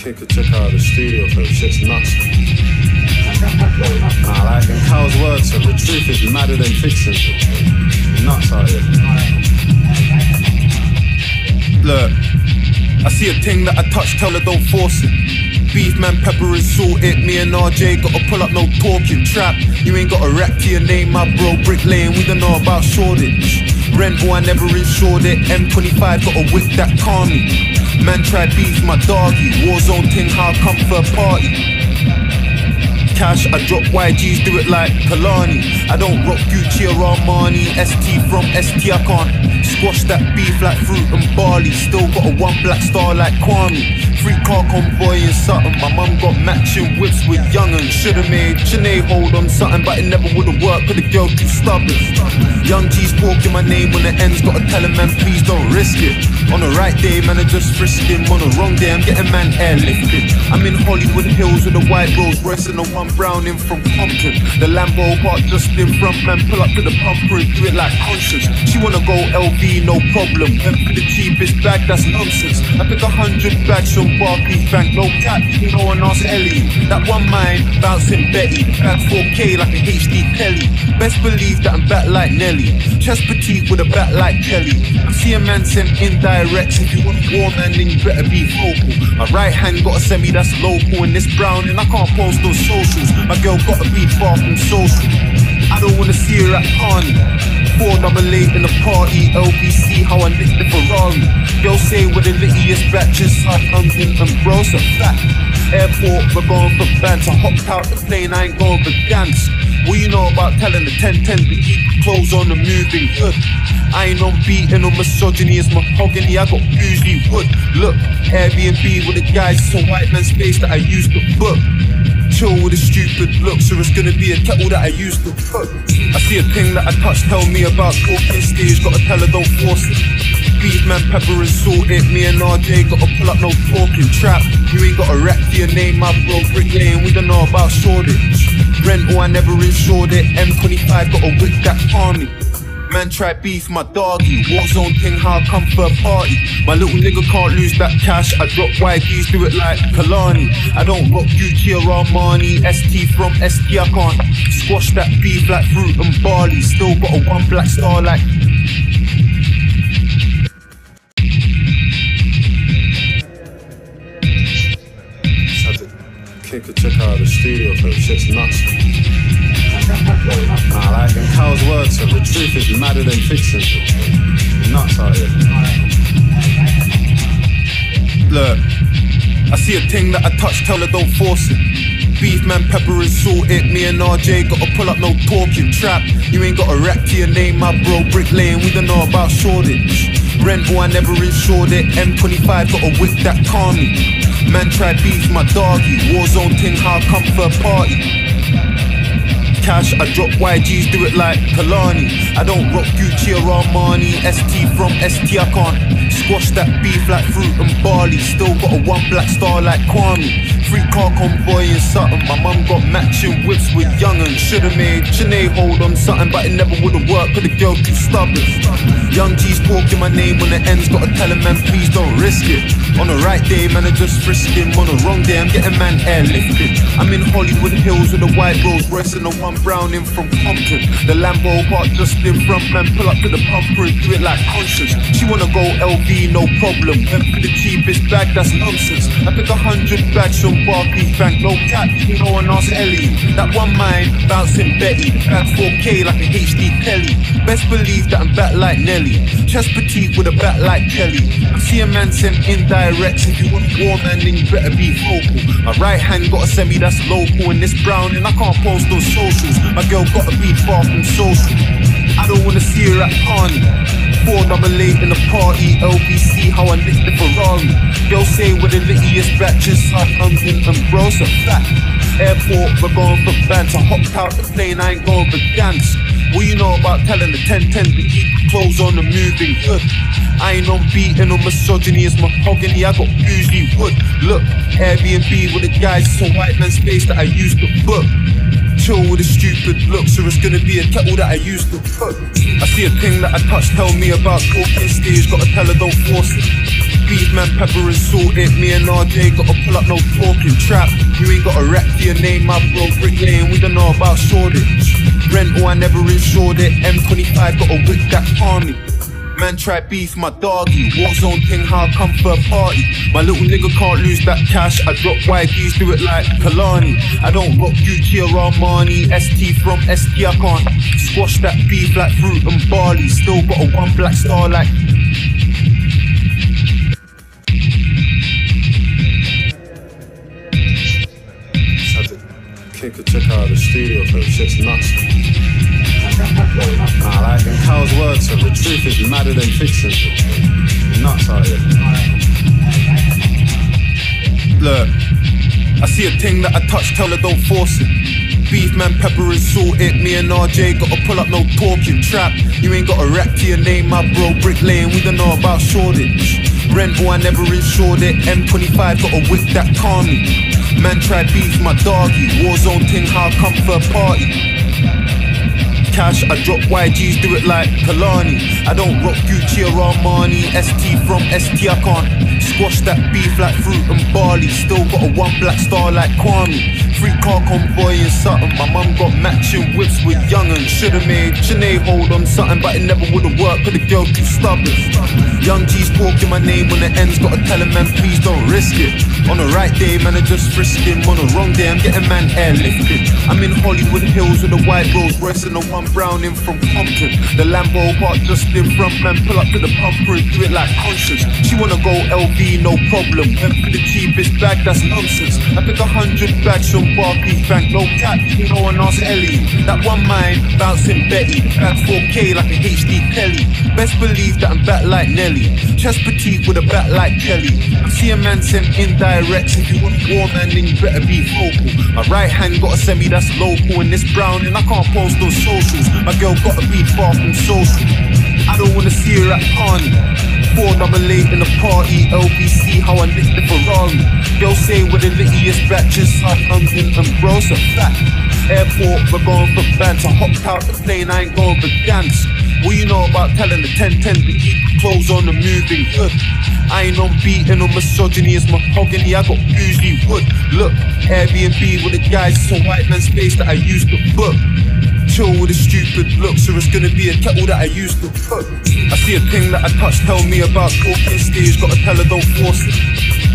kick a chick out of the studio for shit's nuts. Nah, like in Kyle's words, the truth is madder than fiction. Nuts out here. Look, I see a thing that I touch, tell her don't force it. Beef man, pepper and salt it. Me and RJ gotta pull up, no talking trap. You ain't got a rap to your name, my bro. Brick lane, we don't know about shortage. Rental, I never insured it. M25 got a whip that calm me. Man tried beef, my doggy. Warzone ting, how I come for a party cash, I drop YGs, do it like Kalani. I don't rock Gucci or Armani, ST from ST, I can't squash that beef like fruit and barley. Still got a one black star like Kwame. Free car convoy and something. My mum got matching whips with young'un. Should've made Sinead hold on something, but it never would've worked, cause the girl too stubborn. Young G's talking my name when the ends, gotta tell him, man, please don't risk it. On the right day, man, I just frisk him. On the wrong day, I'm getting man airlifted. I'm in Hollywood Hills with a white Rolls Royce and one brown in from Compton. The Lambo park just in front, man, pull up to the pumper and do it like conscious. She wanna go LV, no problem. Went for the cheapest bag, that's nonsense. I took a hundred bags from Barclays Bank, no cap, you know and ask Ellie. That one mind, bouncing Betty, that's 4K like a HD Kelly. Best believe that I'm back like Nelly. Chest petite with a back like Kelly. I see a man sent indirects, if you want war man, then you better be vocal. My right hand got a semi that's local, and this brown, and I can't post those socials. My girl gotta be far from social. I don't wanna see her at Carney. Four double eight in the party, LBC, how I lick the Ferrari. Girl say we're the littiest batches, South London and bros are fat. Airport, we're going for bands. I hopped out the plane, I ain't going for dance. What you know about telling the 1010 to keep clothes on the moving? I ain't on beating no misogyny, it's mahogany. I got usually wood. Look, Airbnb with the guys, it's a white man's space that I used to book chill with a stupid look, so it's gonna be a kettle that I used to cook. I see a thing that I touch, tell me about talking stage, gotta tell her don't force it. Beef man, pepper and salt it. Me and RJ gotta pull up, no talking trap. You ain't got a rap for your name, my bro. Brick lane, we don't know about shortage. Rental, I never insured it. M25 got a whip that army. Man try beef, my doggy. Warzone thing, how I come for a party. My little nigga can't lose that cash. I drop YGs, do it like Kalani. I don't rock Gucci or Armani. ST from ST, I can't squash that beef like fruit and barley. Still got a one black star like kick a chick out of the studio for shit's nuts. Nah, like in Kyle's words, the truth is madder than fiction. Nuts out here. Look, I see a thing that I touch, tell her don't force it. Beef man, pepper and salt it. Me and RJ gotta pull up, no talking trap. You ain't got a rap to your name, my bro. Brick lane, we don't know about shortage. Rental, I never insured it. M25 got a whip that calm me. Man tried beef, my doggy. Warzone ting, how I come for a party cash, I drop YGs, do it like Kalani. I don't rock Gucci or Armani, ST from ST, I can't squash that beef like fruit and barley. Still got a one black star like Kwame. Free car convoy and something. My mum got matching whips with young'un. Should've made Sinead hold on something, but it never would've worked, cause the girl too stubborn. Young G's talking my name when the ends, gotta tell him, man, please don't risk it. On the right day, man, I just frisk him. On the wrong day, I'm getting man airlifted. I'm in Hollywood Hills with a white Rolls Royce and a one brown in from Compton. The Lambo park just in front, man, pull up to the pumper and do it like conscious. She wanna go LV, no problem. Went for the cheapest bag, that's nonsense. I pick a hundred bags from Barclays Bank, no cap, you know and ask Ellie. That one mind, bouncing Betty. That's 4K like a HD Kelly. Best believe that I'm back like Nelly. Chest petite with a back like Kelly. I see a man sent indirects. If you want war man, then you better be vocal. My right hand got a semi that's local, and this brown, and I can't post those socials. My girl gotta be far from social. I don't wanna see her at Carney. Four double eight in the party, LBC, how I lick the Ferrari. Girl say we're the littiest batches, South London and bros are fat. Airport, we're going for bands. I hopped out the plane, I ain't going for dance. What you know about telling the 1010 to keep clothes on the moving hood? I ain't on beating or misogyny, it's mahogany. I got usually wood. Look, Airbnb with the guys, it's a white man's space that I used to book chill with a stupid look, so it's gonna be a kettle that I used to cook. I see a thing that I touch, tell me about talking stage, gotta tell her don't force it. Beef man, pepper and salt it. Me and RJ gotta pull up no talking trap. You ain't got a rap for your name, my bro. Brick lane, we don't know about shortage. Rental, I never insured it. M25 got a whip that army. Man try beef my doggy. Warzone thing, how I come for a party. My little nigga can't lose that cash. I drop YGs, do it like Kalani. I don't rock Gucci or Armani. ST from ST, I can't squash that beef like fruit and barley. Still got a one black star like kick a chick out of the studio for shit's nuts. Nah, like in Cal's words, so the truth is Look, I see a thing that I touch, tell her don't force it. Beef man, pepper and salt it. Me and RJ gotta pull up, no talking trap. You ain't got a rap to your name, my bro. Brick lane, we don't know about shortage. Rental, I never insured it. M25 got a whip that calm me. Man try beef my doggy. Warzone thing, how come for a party. Cash, I drop YGs, do it like Kalani. I don't rock Gucci or Armani. ST from ST, I can't squash that beef like fruit and barley. Still got a one black star like Kwame. Free car convoy and something. My mum got matching whips with young'un. Should've made Sinead hold on something, but it never would've worked. Cause the girl too stubborn. Young G's talking my name when the ends. Gotta tell him, man, please don't risk it. On the right day, man, I just frisk him. On the wrong day, I'm getting man airlifted. I'm in Hollywood Hills with a white Rolls and the one brown in from Compton. The Lambo park just in front, man. Pull up to the pumper and do it like conscious. She wanna go LV, no problem. Went for the cheapest bag, that's nonsense. I took a hundred bags from Barclays Bank, no cap, you go and ask Ellie. That one mine, bouncing Betty. Back 4K like a HD Kelly. Best believe that I'm back like Nelly. Chest petite with a back like Kelly. I see a man sent indirects. If you want war, man, then you better be vocal. My right hand got a semi that's local, and this brown, and I can't post those socials. My girl gotta be far from social. I don't wanna see her at double eight in the party, LBC, how I nicked the Ferrari. Girl say we're the littiest batches, South London and bros are fat. Airport, we're going for bands. I hopped out the plane, I ain't going for dance. What you know about telling the 1010 to keep clothes on the moving hood? I ain't on beating or misogyny, it's mahogany. I got usually wood. Look, Airbnb with the guys, it's a white man's space that I used to book. Chill with the stupid looks, or it's gonna be a kettle that I used to cook. I see a thing that I touch, tell me about talking stage, gotta tell her don't force it.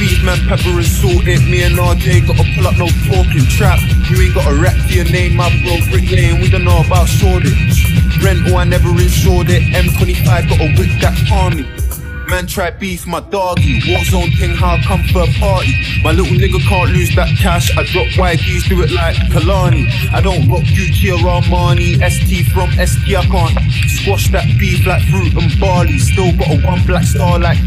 Beef man, pepper and salt it. Me and RJ gotta pull up no talking trap. You ain't got a rap for your name, my bro. Brick lane, we don't know about shortage. Rental, I never insured it. M25 got a whip that army. Man try beef my doggy. Warzone thing, how I come for a party. My little nigga can't lose that cash. I drop YGs, do it like Kalani. I don't rock Gucci or Armani. ST from ST, I can't squash that beef like fruit and barley. Still got a one black star like